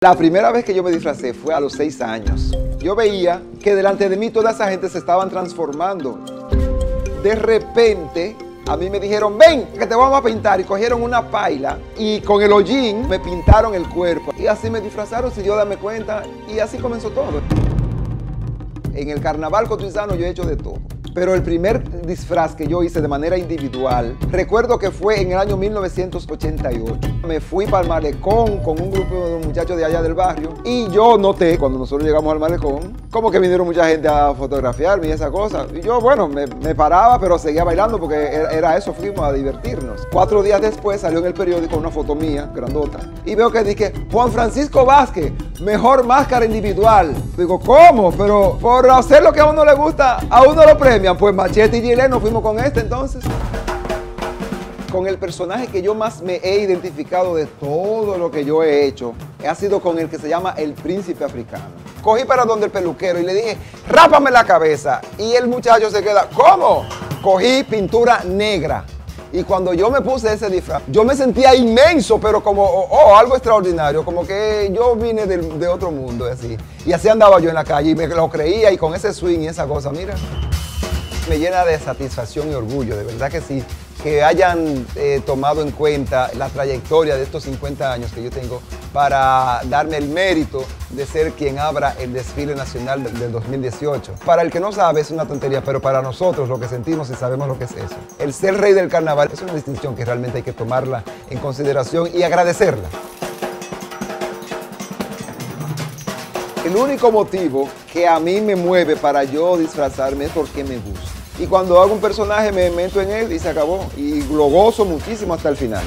La primera vez que yo me disfracé fue a los seis años. Yo veía que delante de mí toda esa gente se estaban transformando. De repente, a mí me dijeron, ven, que te vamos a pintar. Y cogieron una paila y con el hollín me pintaron el cuerpo. Y así me disfrazaron sin yo darme cuenta. Y así comenzó todo. En el carnaval cotizano yo he hecho de todo. Pero el primer disfraz que yo hice de manera individual, recuerdo que fue en el año 1988. Me fui para el malecón con un grupo de muchachos de allá del barrio y yo noté cuando nosotros llegamos al malecón, como que vinieron mucha gente a fotografiarme y esa cosa. Y yo, bueno, me, paraba, pero seguía bailando porque era, eso, fuimos a divertirnos. Cuatro días después salió en el periódico una foto mía, grandota, y veo que dije, Juan Francisco Vázquez, mejor máscara individual. Digo, ¿cómo? Pero por hacer lo que a uno le gusta, a uno lo premia pues Machete y Gilles nos fuimos con este entonces. Con el personaje que yo más me he identificado de todo lo que yo he hecho, ha sido con el que se llama el príncipe africano. Cogí para donde el peluquero y le dije, rápame la cabeza. Y el muchacho se queda, ¿cómo? Cogí pintura negra. Y cuando yo me puse ese disfraz, yo me sentía inmenso, pero como, oh, oh algo extraordinario, como que yo vine de, otro mundo, así. Y así andaba yo en la calle y me lo creía y con ese swing y esa cosa, mira me llena de satisfacción y orgullo, de verdad que sí, que hayan eh, tomado en cuenta la trayectoria de estos 50 años que yo tengo para darme el mérito de ser quien abra el desfile nacional del, 2018. Para el que no sabe es una tontería, pero para nosotros lo que sentimos y sabemos lo que es eso. El ser rey del carnaval es una distinción que realmente hay que tomarla en consideración y agradecerla. El único motivo que a mí me mueve para yo disfrazarme es porque me gusta. Y cuando hago un personaje me meto en él y se acabó. Y lo gozo muchísimo hasta el final.